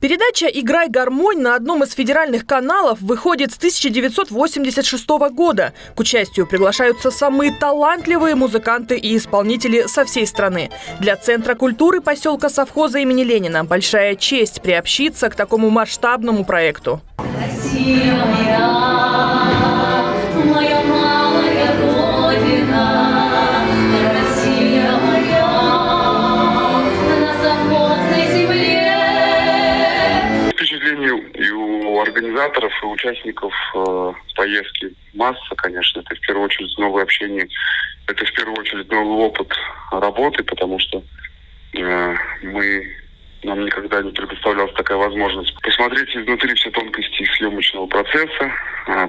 Передача «Играй гармонь» на одном из федеральных каналов выходит с 1986 года. К участию приглашаются самые талантливые музыканты и исполнители со всей страны. Для Центра культуры поселка совхоза имени Ленина большая честь приобщиться к такому масштабному проекту. Россия организаторов и участников э, поездки масса, конечно. Это в первую очередь новое общение, это в первую очередь новый опыт работы, потому что э, мы нам никогда не предоставлялась такая возможность посмотреть изнутри все тонкости съемочного процесса,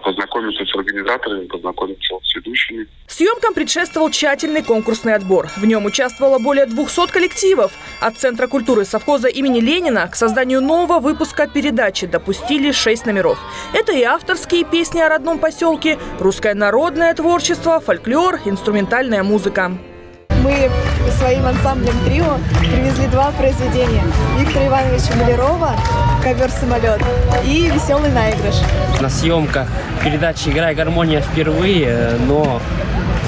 познакомиться с организаторами, познакомиться с ведущими. Съемкам предшествовал тщательный конкурсный отбор. В нем участвовало более 200 коллективов. От Центра культуры совхоза имени Ленина к созданию нового выпуска передачи допустили 6 номеров. Это и авторские песни о родном поселке, русское народное творчество, фольклор, инструментальная музыка мы своим ансамблем «Трио» привезли два произведения. Виктора Ивановича Малярова «Ковер самолет» и «Веселый наигрыш». На съемках передачи «Играй гармония» впервые, но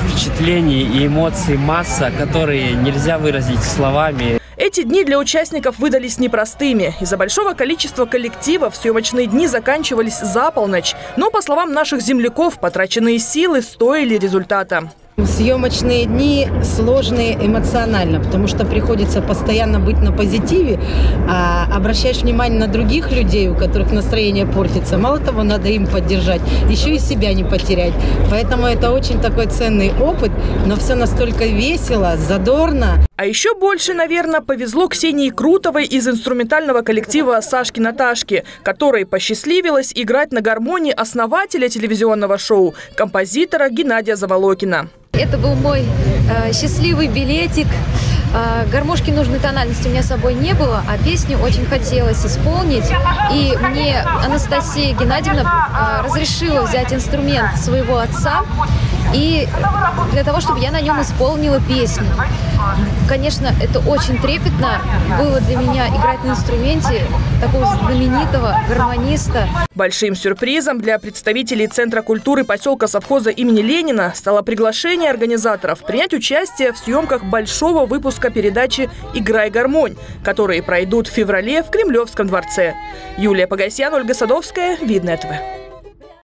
впечатлений и эмоций масса, которые нельзя выразить словами. Эти дни для участников выдались непростыми. Из-за большого количества коллективов съемочные дни заканчивались за полночь. Но, по словам наших земляков, потраченные силы стоили результата. Съемочные дни сложные эмоционально, потому что приходится постоянно быть на позитиве, а обращаешь внимание на других людей, у которых настроение портится. Мало того, надо им поддержать, еще и себя не потерять. Поэтому это очень такой ценный опыт, но все настолько весело, задорно. А еще больше, наверное, повезло Ксении Крутовой из инструментального коллектива Сашки Наташки, которой посчастливилось играть на гармонии основателя телевизионного шоу, композитора Геннадия Заволокина. Это был мой э, счастливый билетик. Э, гармошки нужной тональности у меня с собой не было, а песню очень хотелось исполнить. И мне Анастасия Геннадьевна э, разрешила взять инструмент своего отца и для того, чтобы я на нем исполнила песню. Конечно, это очень трепетно было для меня играть на инструменте такого знаменитого гармониста. Большим сюрпризом для представителей Центра культуры поселка совхоза имени Ленина стало приглашение организаторов принять участие в съемках большого выпуска передачи «Играй гармонь», которые пройдут в феврале в Кремлевском дворце. Юлия Погосян, Ольга Садовская, Видное ТВ.